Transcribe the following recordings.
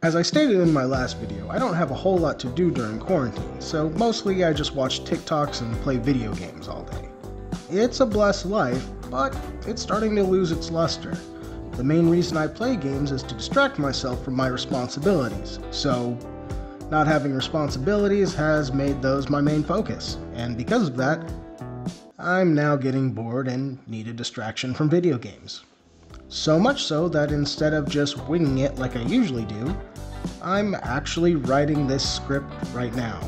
As I stated in my last video, I don't have a whole lot to do during quarantine, so mostly I just watch TikToks and play video games all day. It's a blessed life, but it's starting to lose its luster. The main reason I play games is to distract myself from my responsibilities, so not having responsibilities has made those my main focus, and because of that, I'm now getting bored and need a distraction from video games. So much so that instead of just winging it like I usually do, I'm actually writing this script right now.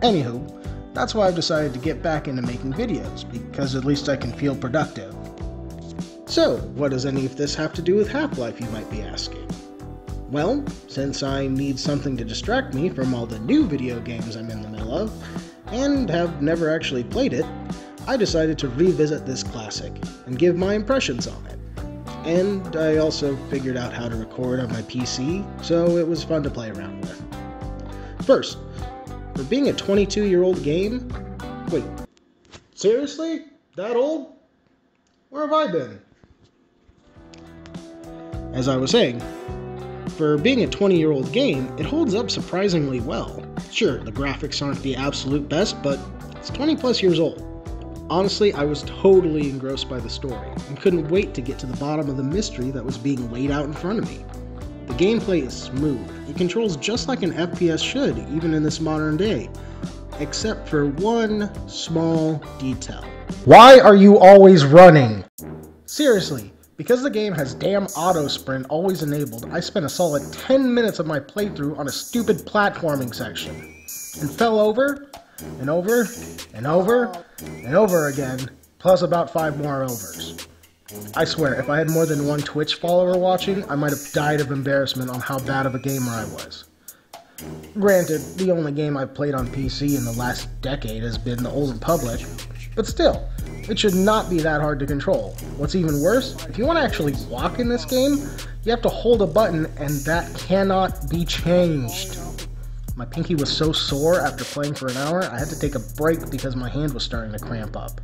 Anywho, that's why I've decided to get back into making videos, because at least I can feel productive. So, what does any of this have to do with Half Life, you might be asking? Well, since I need something to distract me from all the new video games I'm in the middle of, and have never actually played it, I decided to revisit this classic and give my impressions on it. And I also figured out how to record on my PC, so it was fun to play around with. First, for being a 22 year old game, wait, seriously? That old? Where have I been? As I was saying, for being a 20 year old game, it holds up surprisingly well. Sure, the graphics aren't the absolute best, but it's 20 plus years old. Honestly, I was totally engrossed by the story and couldn't wait to get to the bottom of the mystery that was being laid out in front of me. The gameplay is smooth. It controls just like an FPS should, even in this modern day, except for one small detail. Why are you always running? Seriously, because the game has damn auto sprint always enabled, I spent a solid 10 minutes of my playthrough on a stupid platforming section and fell over and over and over and over again, plus about five more overs. I swear, if I had more than one Twitch follower watching, I might have died of embarrassment on how bad of a gamer I was. Granted, the only game I've played on PC in the last decade has been the Old Republic, but still, it should not be that hard to control. What's even worse, if you want to actually walk in this game, you have to hold a button and that cannot be changed. My pinky was so sore after playing for an hour, I had to take a break because my hand was starting to cramp up.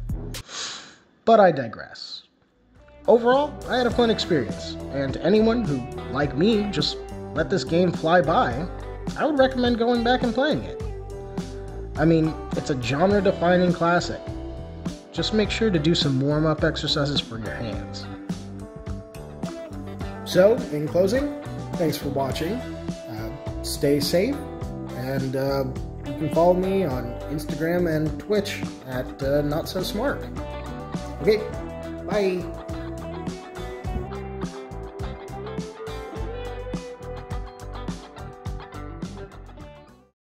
But I digress. Overall, I had a fun experience, and anyone who, like me, just let this game fly by, I would recommend going back and playing it. I mean, it's a genre defining classic. Just make sure to do some warm up exercises for your hands. So, in closing, thanks for watching. Uh, stay safe and uh, you can follow me on Instagram and Twitch at uh, Not So Smark. Okay, bye.